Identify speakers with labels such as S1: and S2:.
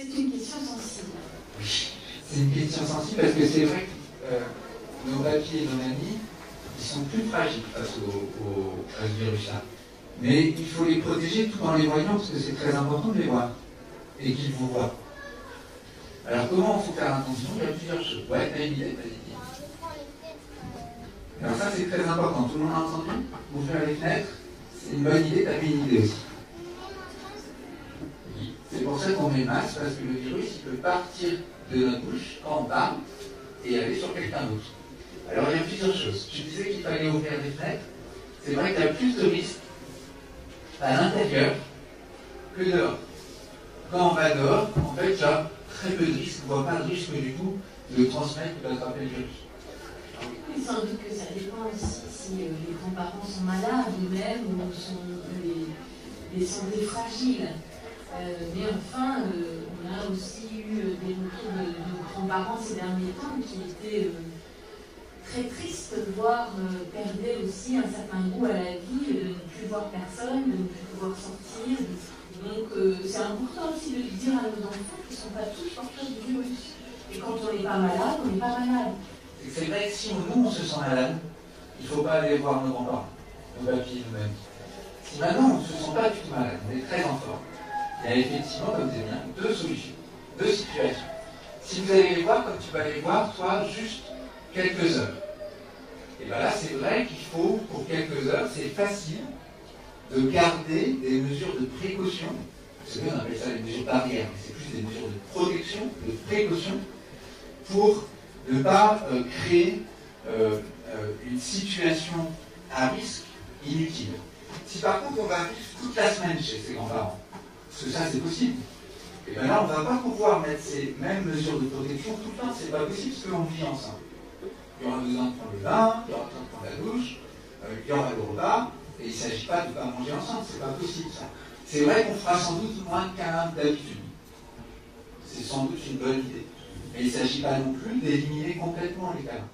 S1: C'est une question sensible.
S2: Oui, c'est une question sensible parce que c'est vrai que euh, nos papiers et nos amis, ils sont plus fragiles face au, au, à ce virus-là. Mais il faut les protéger tout en les voyant parce que c'est très important de les voir et qu'ils vous voient. Alors comment il faut faire attention? Il y a plusieurs choses. Ouais, t'as une idée, vas-y. Alors ça c'est très important. Tout le monde a entendu? Ouvrir les fenêtres, c'est une bonne idée, t'as une idée aussi. Parce que le virus, peut partir de notre bouche quand on parle et aller sur quelqu'un d'autre. Alors il y a plusieurs choses. Je disais qu'il fallait ouvrir les fenêtres. C'est vrai qu'il y a plus de risques à l'intérieur que dehors. Quand on va dehors, en fait, il y a très peu de risques, voire pas de risque du coup de transmettre ou d'attraper le virus.
S1: Sans doute que ça dépend aussi si euh, les grands-parents sont malades ou même ou sont les santé fragiles. Euh, mais enfin, euh, on a aussi eu euh, des retours de, de grands-parents ces derniers temps qui étaient très tristes, voire euh, perdaient aussi un certain goût à la vie, de ne plus voir personne, de ne plus pouvoir sortir. Donc c'est important aussi de dire à nos enfants qu'ils ne sont pas tous porteurs du virus. Et quand on n'est pas malade, on n'est pas malade.
S2: C'est vrai que si nous, on se sent malade, il ne faut pas aller voir nos grands-parents, nos papilles, nous-mêmes. Si maintenant on ne se sent pas du tout on est très en forme, il y a effectivement, comme c'est bien, deux solutions, deux situations. Si vous allez les voir, comme tu vas les voir, toi, juste quelques heures. Et bien là, c'est vrai qu'il faut, pour quelques heures, c'est facile de garder des mesures de précaution. C'est vrai, on appelle ça des mesures barrières, mais c'est plus des mesures de protection, de précaution, pour ne pas euh, créer euh, euh, une situation à risque inutile. Si par contre on va vivre toute la semaine chez ses grands-parents, parce que ça c'est possible, et bien là on ne va pas pouvoir mettre ces mêmes mesures de protection tout le temps, c'est pas possible parce qu'on vit ensemble. Il y aura besoin de prendre le bain, il y aura besoin de prendre la douche, euh, il y aura le repas, et il ne s'agit pas de ne pas manger ensemble, c'est pas possible ça. C'est vrai qu'on fera sans doute moins de câlins d'habitude. C'est sans doute une bonne idée. Mais il ne s'agit pas non plus d'éliminer complètement les câlins.